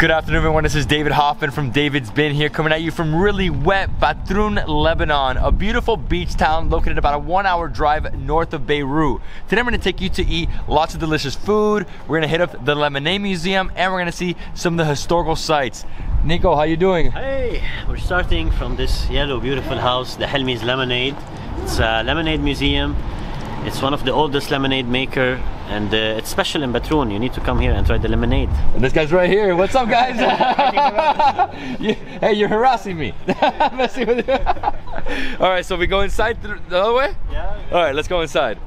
Good afternoon, everyone. This is David Hoffmann from David's Been Here, coming at you from really wet Batroun, Lebanon, a beautiful beach town located about a one hour drive north of Beirut. Today, I'm going to take you to eat lots of delicious food. We're going to hit up the Lemonade Museum and we're going to see some of the historical sites. Nico, how you doing? Hey, we're starting from this yellow, beautiful house, the Hilmi's Lemonade. It's a lemonade museum. It's one of the oldest lemonade maker and uh, it's special in Batroun. You need to come here and try the lemonade. And this guy's right here. What's up, guys? You- hey, you're harassing me. Messing with you. All right, so we go inside the other way? Yeah. All right, let's go inside.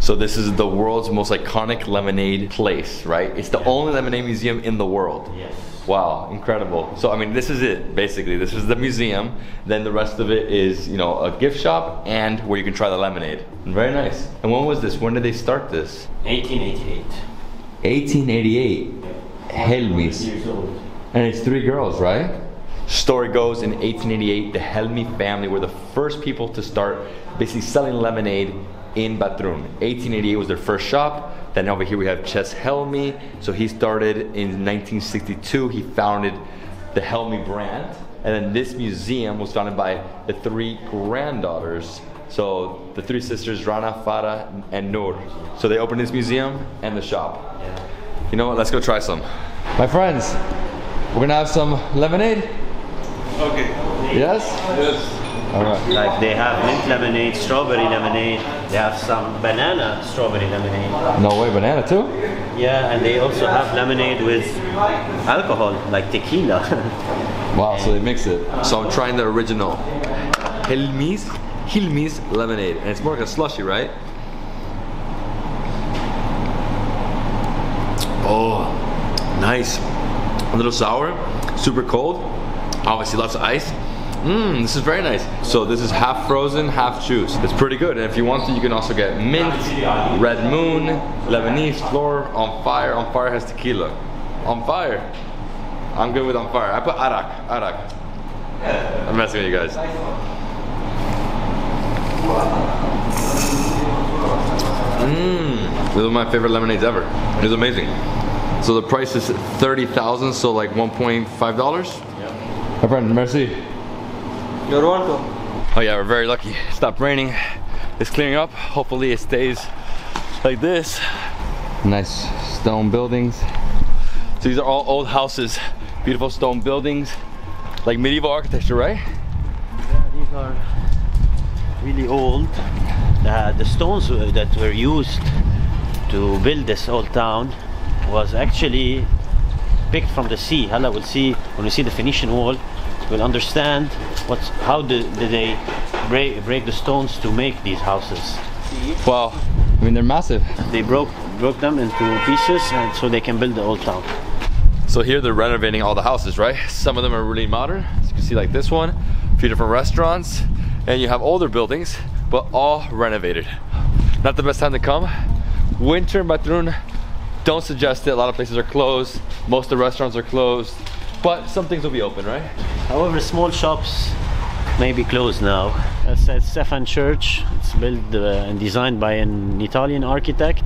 So this is the world's most iconic lemonade place, right? It's the only lemonade museum in the world. Yes. Wow, incredible. So I mean, this is it basically. This is the museum. Then the rest of it is, you know, a gift shop and where you can try the lemonade. Very nice. And when was this? When did they start this? 1888. 1888. Hilmis. Years old. And it's three girls, right? Story goes in 1888, the Hilmi family were the first people to start basically selling lemonade in Batroun. 1888 was their first shop. Then over here we have Chez Hilmi. So he started in 1962. He founded the Hilmi brand. And then this museum was founded by the three granddaughters. So the three sisters, Rana, Farah, and Nour. So they opened this museum and the shop. You know what? Let's go try some. My friends, we're gonna have some lemonade. Okay. Yes? Yes. All right. Like they have mint lemonade, strawberry lemonade. They have some banana strawberry lemonade. No way, banana too? Yeah, and they also have lemonade with alcohol, like tequila. Wow, so they mix it. So I'm trying the original Hilmi's Hilmi's lemonade. And it's more like a slushy, right? Oh, nice. A little sour, super cold. Obviously lots of ice. Mmm, this is very nice. So this is half frozen, half juice. It's pretty good. And if you want to, you can also get mint, red moon, Lebanese floor, on fire. On fire has tequila. On fire. I'm good with on fire. I put arak, arak. I'm messing with you guys. Mmm, this is my favorite lemonades ever. It's amazing. So the price is 30,000, so like 1.5 Yeah. dollars. My friend, merci. You're welcome. Oh yeah, we're very lucky. It stopped raining. It's clearing up. Hopefully it stays like this. Nice stone buildings. So these are all old houses. Beautiful stone buildings. Like medieval architecture, right? Yeah, these are really old. Uh, the stones that were used to build this old town was actually picked from the sea. Hala will see when we see the Phoenician wall, we'll understand what's how did, did they break, break the stones to make these houses. Wow. I mean, they're massive. They broke broke them into pieces, and so they can build the old town. So here they're renovating all the houses, right? Some of them are really modern. As you can see like this one, a few different restaurants, and you have older buildings, but all renovated. Not the best time to come. Winter in Batroun, don't suggest it. A lot of places are closed. Most of the restaurants are closed, but some things will be open, right? However, small shops may be closed now. That's at Stefan Church. It's built uh, and designed by an Italian architect,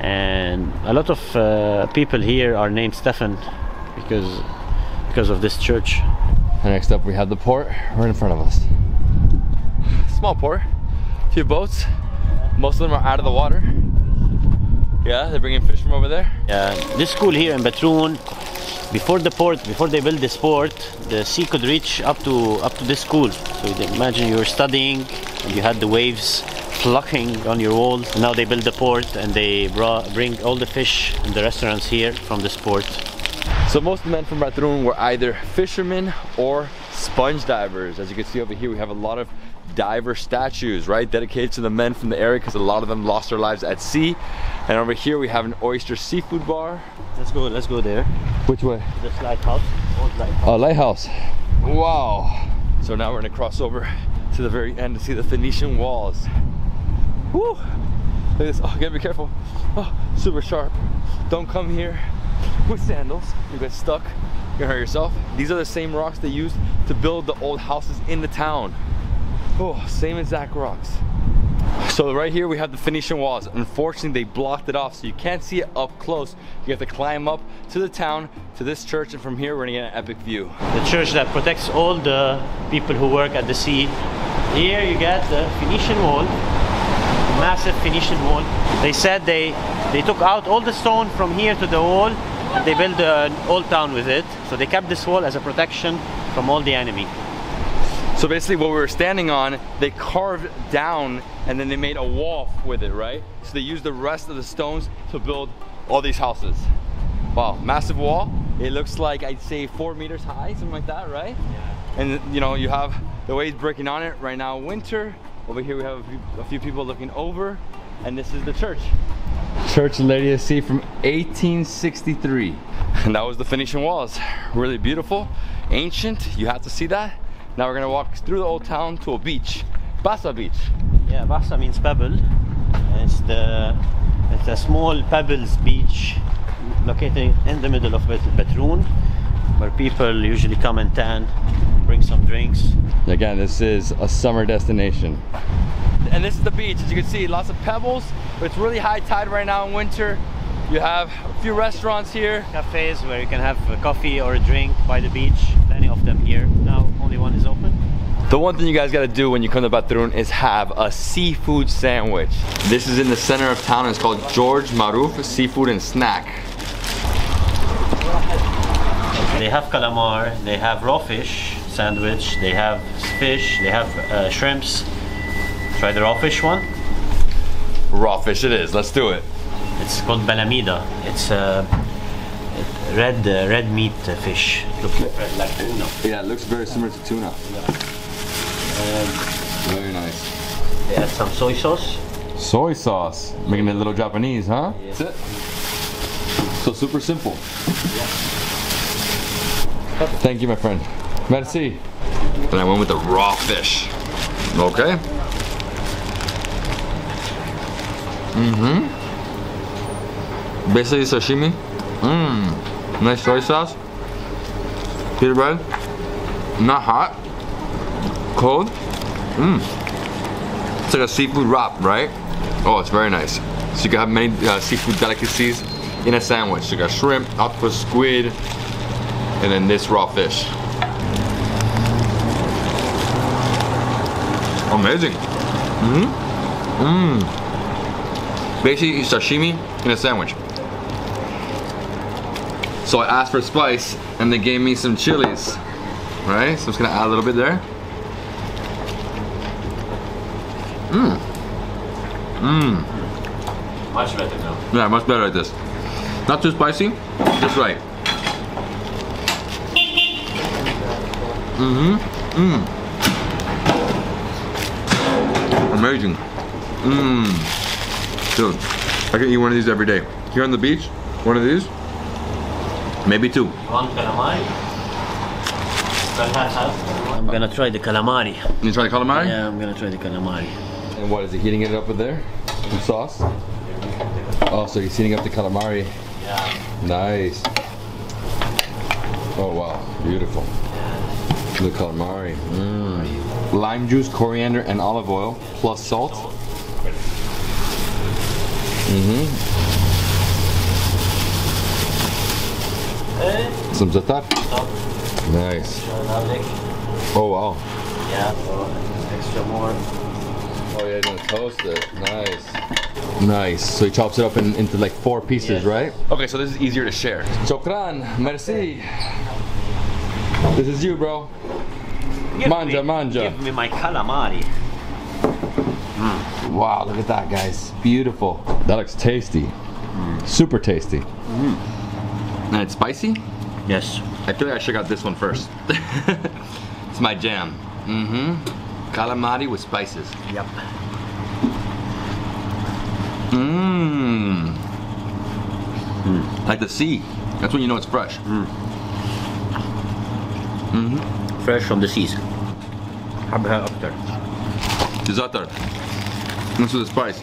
and a lot of uh, people here are named Stefan because because of this church. And next up we have the port right in front of us. Small port, few boats. Most of them are out of the water. Yeah, they're bringing fish from over there. Uh, this school here in Batroun, before the port, before they built this port, the sea could reach up to up to this school. So imagine you were studying and you had the waves flocking on your walls. Now they build the port and they brought, bring all the fish and the restaurants here from this port. So most of the men from Batroun were either fishermen or sponge divers. As you can see over here, we have a lot of diver statues, right? Dedicated to the men from the area because a lot of them lost their lives at sea. And over here we have an oyster seafood bar. Let's go. Let's go there. Which way? This lighthouse. Old lighthouse. Oh, lighthouse. Wow. So now we're gonna cross over to the very end to see the Phoenician walls. Woo! Look at this. Oh, gotta be careful. Oh, super sharp. Don't come here with sandals. You get stuck. You hurt yourself. These are the same rocks they used to build the old houses in the town. Oh, same exact rocks. So right here we have the Phoenician walls. Unfortunately, they blocked it off, so you can't see it up close. You have to climb up to the town, to this church, and from here we're gonna get an epic view. The church that protects all the people who work at the sea. Here you get the Phoenician wall, massive Phoenician wall. They said they they took out all the stone from here to the wall and they built an old town with it. So they kept this wall as a protection from all the enemy. So basically what we were standing on, they carved down and then they made a wall with it, right? So they used the rest of the stones to build all these houses. Wow, massive wall. It looks like I'd say four meters high, something like that, right? Yeah. And you know, you have the waves breaking on it right now, winter. Over here we have a few, a few people looking over, and this is the church. Church of Lady of Sea from 1863. And that was the Phoenician walls. Really beautiful, ancient, you have to see that. Now we're gonna walk through the old town to a beach, Bassa Beach. Yeah, Bassa means pebble. It's the it's a small pebbles beach located in the middle of Bet- Betroun, where people usually come and tan, bring some drinks. Again, this is a summer destination. And this is the beach, as you can see, lots of pebbles, but it's really high tide right now in winter. You have a few restaurants here. Cafes where you can have a coffee or a drink by the beach. Plenty of them here. Now only one is open. The one thing you guys gotta do when you come to Batroun is have a seafood sandwich. This is in the center of town and it's called George Maruf Seafood and Snack. They have calamar, they have raw fish sandwich, they have fish, they have uh, shrimps. Try the raw fish one. Raw fish it is, let's do it. It's called balamida. It's uh, red uh, red meat fish. Looks like, like tuna. Yeah, it looks very similar to tuna. Very nice. They add some soy sauce. Soy sauce, making it a little Japanese, huh? That's it. So super simple. Thank you, my friend. Merci. And I went with the raw fish. Okay. Mm-hmm. Basically sashimi. Mmm. Nice soy sauce. Pita bread. Not hot. Cold. Mmm. It's like a seafood wrap, right? Oh, it's very nice. So you can have many uh, seafood delicacies in a sandwich. So you got shrimp, octopus, squid, and then this raw fish. Amazing. Mm-hmm. Mmm. Basically, sashimi in a sandwich. So I asked for spice, and they gave me some chilies. Right? So I'm just gonna add a little bit there. Mm. Much better now. Yeah, much better like this. Not too spicy, just right. Mm-hmm. Mmm. Amazing. Mmm. Dude, I can eat one of these every day. Here on the beach, one of these, maybe two. One calamari. I'm gonna try the calamari. You try the calamari? Yeah, I'm gonna try the calamari. And what is he heating it up with there? Some sauce? Oh, so he's heating up the calamari. Yeah. Nice. Oh wow, beautiful. The calamari. Mm. Lime juice, coriander, and olive oil, plus salt. Mm-hmm. Eh, Some zatar. Nice. Oh wow. Yeah, so extra more. Oh yeah, gonna toast it. Nice. Nice. So he chops it up in, into like four pieces, Yes. right? Okay, so this is easier to share. Chokran, merci. This is you, bro. Give Manja, me, manja. Give me my calamari. Mm. Wow, look at that, guys. Beautiful. That looks tasty. Mm. Super tasty. Mm. And it's spicy? Yes. I feel like I should have got this one first. it's my jam. Mm-hmm. Calamari with spices. Yep. Mmm. Like the sea. That's when you know it's fresh. Fresh from the seas. حبها أكتر. The zatar. This with the spice.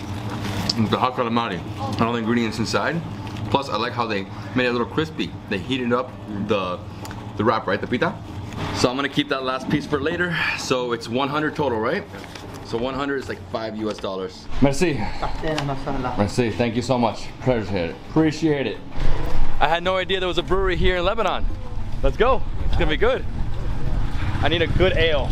With the hot calamari. And all the ingredients inside. Plus, I like how they made it a little crispy. They heated up the the wrap, right? The pita. So I'm gonna keep that last piece for later. So it's 100 total, right? So 100 is like five US dollars. Merci. Merci. Thank you so much. Appreciate it. Appreciate it. I had no idea there was a brewery here in Lebanon. Let's go. It's gonna be good. I need a good ale.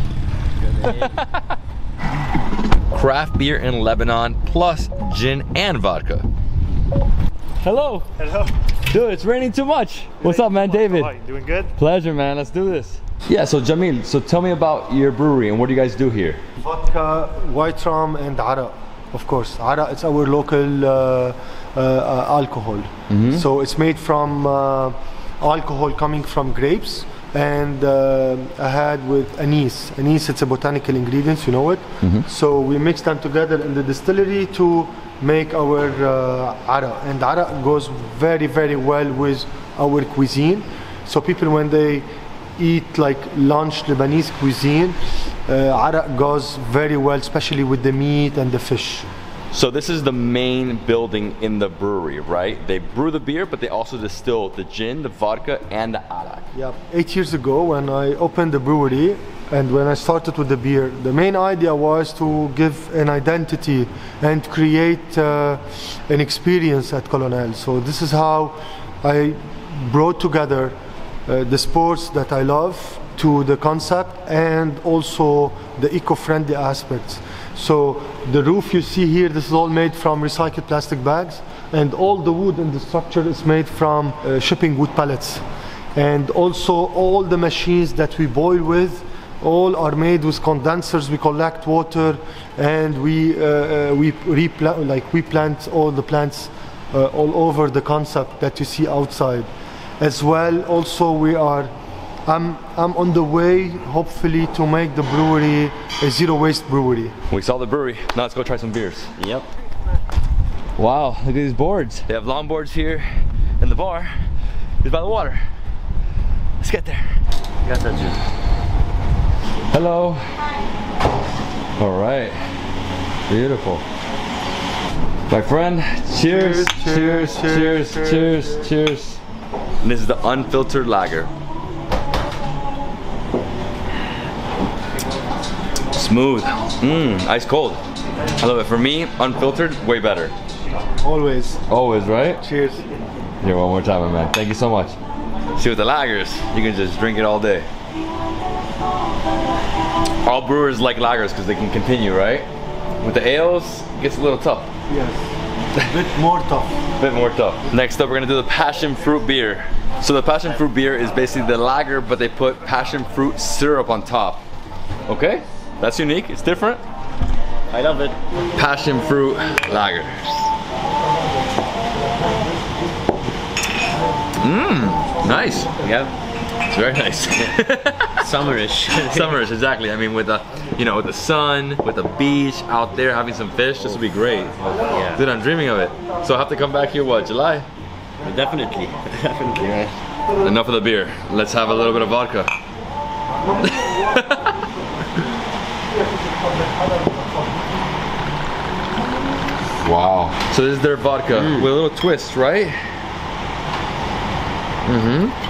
Craft beer in Lebanon plus gin and vodka. Hello. Hello. Dude, it's raining too much. What's up, man, David? Doing good? Pleasure, man. Let's do this. Yeah, so Jamil, so tell me about your brewery and what do you guys do here? Vodka, white rum, and Ara. Of course, Ara. It's our local uh, uh, uh, alcohol. So it's made from uh, alcohol coming from grapes, and uh, I had with anise. Anise, it's a botanical ingredient. You know it. So we mix them together in the distillery to make our uh, Ara, and Ara goes very, very well with our cuisine. So people when they eat like lunch Lebanese cuisine, uh, Ara goes very well, especially with the meat and the fish. So this is the main building in the brewery, right? They brew the beer, but they also distill the gin, the vodka, and the arak. Yeah, eight years ago when I opened the brewery and when I started with the beer, the main idea was to give an identity and create uh, an experience at Colonel. So this is how I brought together uh, the sports that I love to the concept and also the eco-friendly aspects. So the roof you see here, this is all made from recycled plastic bags, and all the wood in the structure is made from uh, shipping wood pallets. And also all the machines that we boil with, all are made with condensers. We collect water, and we uh, uh, we like we plant all the plants uh, all over the concept that you see outside. As well, also we are I'm, I'm on the way, hopefully, to make the brewery a zero waste brewery. We saw the brewery. Now let's go try some beers. Yep. Wow, look at these boards. They have longboards here, and the bar is by the water. Let's get there. Got that gin. Hello. All right. Beautiful. My friend, cheers, cheers, cheers, cheers, cheers, cheers. And this is the unfiltered lager. Smooth. Mmm, ice cold. I love it. For me, unfiltered, way better. Always. Always, right? Cheers. Here, one more time, my man. Thank you so much. See, with the lagers, you can just drink it all day. All brewers like lagers because they can continue, right? With the ales, it gets a little tough. Yes. A bit more tough. A bit more tough. Next up, we're gonna do the passion fruit beer. So the passion fruit beer is basically the lager, but they put passion fruit syrup on top. Okay? That's unique. It's different. I love it. Passion fruit lager. Mmm, nice. Yeah. It's very nice. Summerish. Summerish, exactly. I mean, with the, you know, with the sun, with the beach out there, having some fish, this would be great. yeah. Dude, I'm dreaming of it. So I have to come back here, what, July? Definitely. Definitely. Right. Enough of the beer. Let's have a little bit of vodka. wow. So this is their vodka with a little twist, right? Mm-hmm.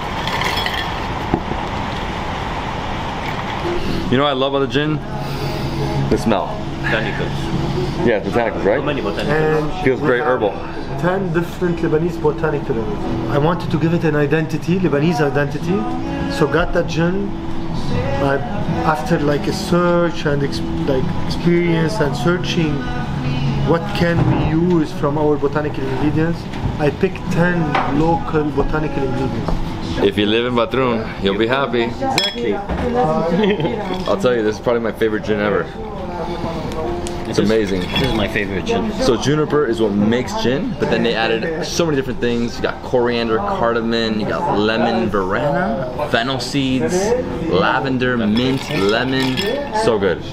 You know what I love about the gin? The smell. Botanicals. Yeah, it's botanicals, How right? many botanicals? Feels very herbal. 10 different Lebanese botanical. I wanted to give it an identity, Lebanese identity. So got that gin. I, after like a search and ex- like experience and searching what can we use from our botanical ingredients, I picked 10 local botanical ingredients. If you live in Batroun, you'll be happy. Exactly. I'll tell you, this is probably my favorite gin ever. It's amazing. This is my favorite gin. So juniper is what makes gin, but then they added so many different things. You got coriander, cardamom, you got lemon, verbena, fennel seeds, lavender, mint, lemon. So good.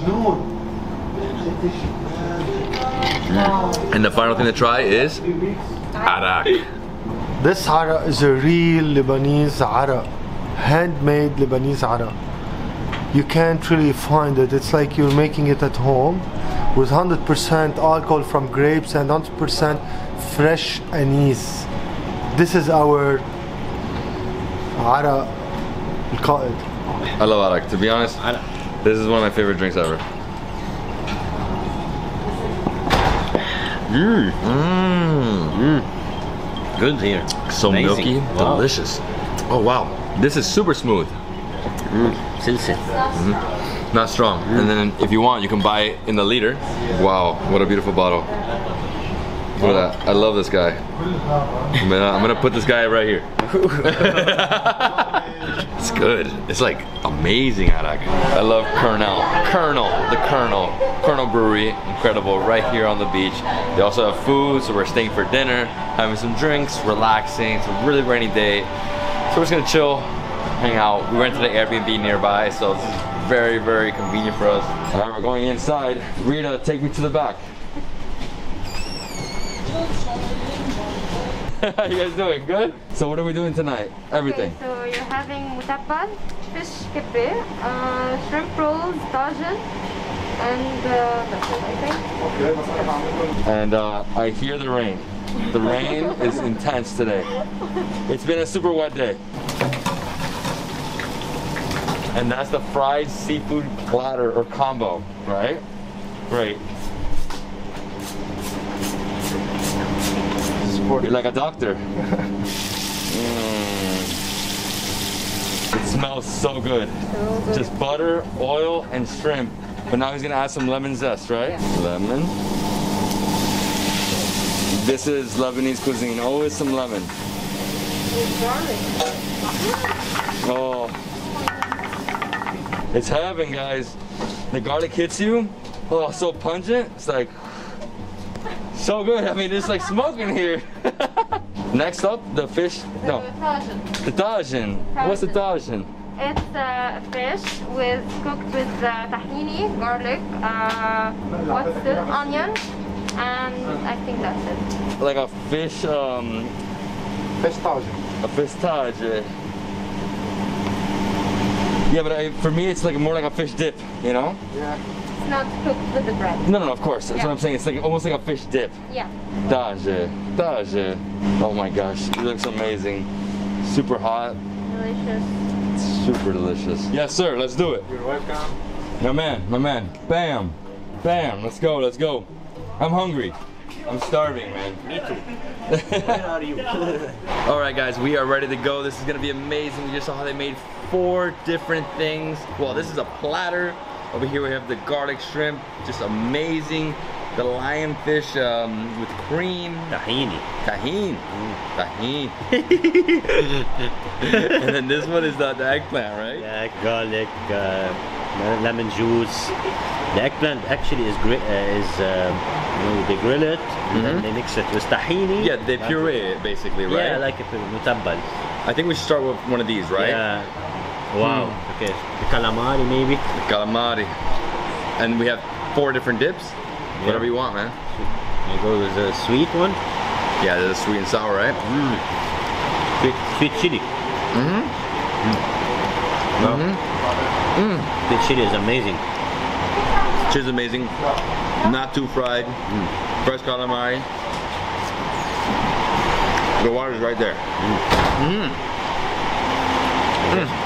And the final thing to try is arak. This hara is a real Lebanese hara, handmade Lebanese hara. You can't really find it. It's like you're making it at home with 100% alcohol from grapes and 100% fresh anise. This is our hara I love ara. To be honest, this is one of my favorite drinks ever. Mmm. Mm. Good here. So Amazing. milky, Wow. delicious. Oh wow, this is super smooth. Mm, Silsil. Mm-hmm. Not strong. Mm. And then if you want, you can buy it in the liter. Wow, what a beautiful bottle. Look at that. I love this guy. I'm gonna, I'm gonna put this guy right here. it's good. It's like amazing, Arak. I love Colonel. Colonel, the Colonel. Colonel Brewery, incredible, right here on the beach. They also have food, so we're staying for dinner, having some drinks, relaxing. It's a really rainy day. So we're just gonna chill, hang out. We rented an Airbnb nearby, so is very, very convenient for us. All right, we're going inside. Rita, take me to the back. How you guys doing? Good? So what are we doing tonight? Everything. Okay, so you're having mutabbal, fish kibbeh, uh, shrimp rolls, tajin, and uh, that's it, I think. And uh, I hear the rain. The rain is intense today. It's been a super wet day. And that's the fried seafood platter or combo, right? Great. You're like a doctor. Mm. It smells so good. So good. Just butter, oil, and shrimp. But now he's gonna add some lemon zest, right? Yeah. Lemon. This is Lebanese cuisine. Always some lemon. Garlic. Oh. It's heaven, guys. The garlic hits you. Oh, so pungent. It's like so good. I mean, it's like smoking here. Next up, the fish. No, The tajin. the tajin. What's the tajin? It's uh, fish with cooked with uh, tahini, garlic, uh, what's it, onion, and I think that's it. Like a fish, um, Fish tajin. a fish taj. Yeah, but I, for me, it's like more like a fish dip. You know? Yeah. It's not cooked with the bread. No, no, no. Of course. That's Yeah. what I'm saying. It's like almost like a fish dip. Yeah. Daje, Daje. Oh my gosh, it looks amazing. Super hot, Delicious. super delicious. Yes, sir, let's do it. You're welcome. My man, my man. Bam, bam, let's go, let's go. I'm hungry. I'm starving, man. Me too. Where are you? All right, guys, we are ready to go. This is gonna be amazing. We just saw how they made four different things. Well, this is a platter. Over here we have the garlic shrimp, just amazing. The lionfish um, with cream. Tahini. Tahine. Tahine. and then this one is the, the eggplant, right? Yeah, garlic, uh, lemon juice. The eggplant actually is gri- uh, is um, you know, they grill it and then they mix it with tahini. Mm-hmm. Yeah, they puree it basically, right? Yeah, like a mutabbal. I think we should start with one of these, right? Yeah. Wow. Hmm. Okay. The calamari maybe. Calamari. And we have four different dips. Whatever you want, man. You go with the sweet one. Yeah, there's sweet and sour, right? Sweet, sweet chili. Mm-hmm. Wow. Mm. Sweet chili is amazing. Cheese amazing. Not too fried. Fresh calamari. The water's right there. Mm. Mm.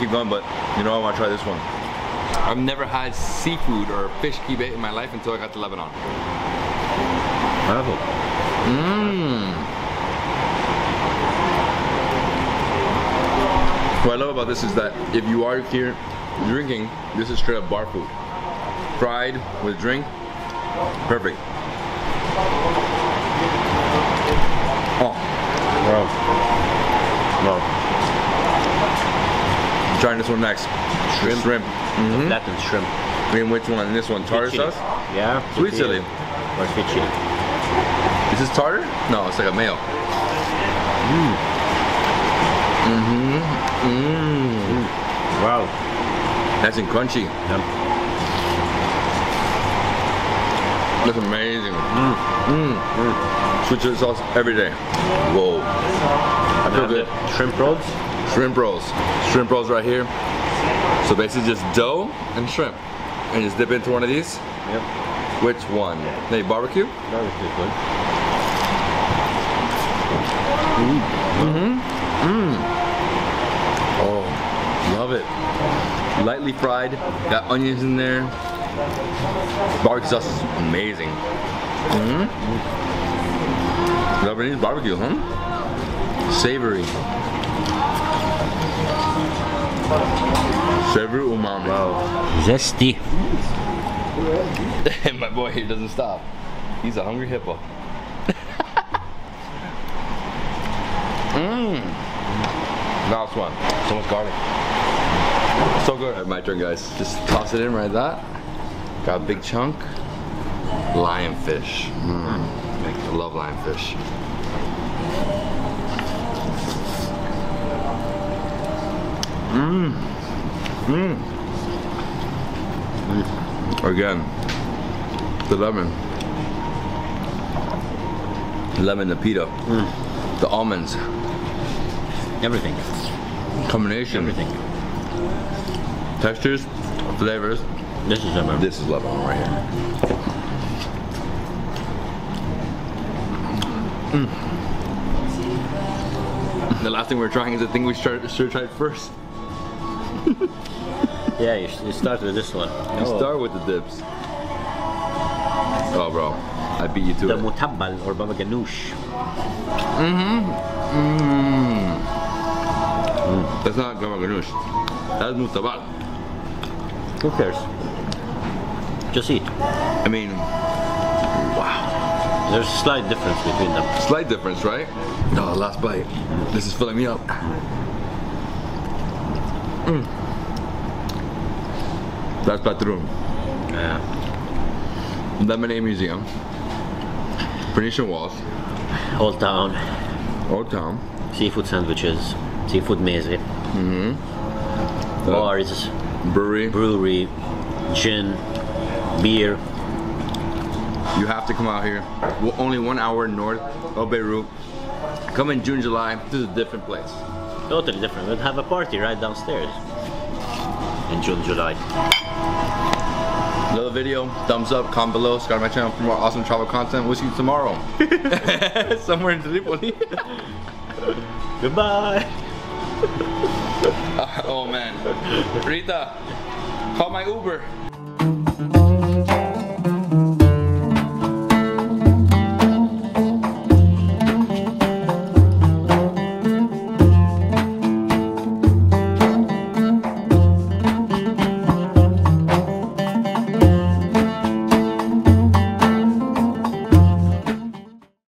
Keep going, but you know I want to try this one. I've never had seafood or fish kibbeh in my life until I got to Lebanon. Bravo. Mmm. What I love about this is that if you are here drinking, this is straight up bar food. Fried with drink, perfect. Oh, Wow. Wow. Trying this one next. Shrimp. Shrimp. Mm-hmm. Shrimp. And which one? This one, tartar sauce. Yeah. Sweet chili. Or sweet chili. Is this tartar? No, it's like a mayo. Mm-hmm. Mmm. Wow. Nice and crunchy. Yum. That's amazing. Mmm. Sweet chili sauce every day. Whoa. I feel good. Shrimp rolls. Shrimp rolls. Shrimp rolls right here. So basically just dough and shrimp. And just dip into one of these. Yep. Which one? Maybe barbecue? Barbecue good. Mm. hmm good. Oh, love it. Lightly fried. Got onions in there. Barbecue sauce is amazing. hmm Lebanese barbecue, huh? Savory. Savory umami. Zesty. My boy here doesn't stop. He's a hungry hippo. Mmm. Last one. So much garlic. So good. Alright, my turn, guys. Just toss it in right that. Got a big chunk. Lionfish. Mm. I love lionfish. Mmm. Mmm. Again, the lemon. Lemon, the pita, mm. the almonds, Everything. combination. Everything. Textures, flavors. This is Lebanon. This is Lebanon right here. Mm. The last thing we're trying is the thing we should have tried first. Yeah, you, you start with this one. You start with the dips. Oh, bro, I beat you to The it. mutabbal or baba ganoush. Mm-hmm. Mm. Mm. That's not baba ganoush. That's mutabal. Who cares? Just eat. I mean, wow. There's a slight difference between them. Slight difference, right? No, last bite. This is filling me up. Mm. That's Batroun. Yeah. Lemonade Museum. Phoenician Walls. Old Town, Old Town. seafood sandwiches, seafood meze, Uh, bars, brewery. brewery, gin, beer. You have to come out here. Well, only one hour north of Beirut. Come in June, July. This is a different place. Totally different. We'd have a party right downstairs in June, July. Another video, thumbs up, comment below, subscribe to my channel for more awesome travel content. We'll see you tomorrow. Somewhere in Tripoli. Goodbye. oh man. Rita, call my Uber.